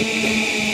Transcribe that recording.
Música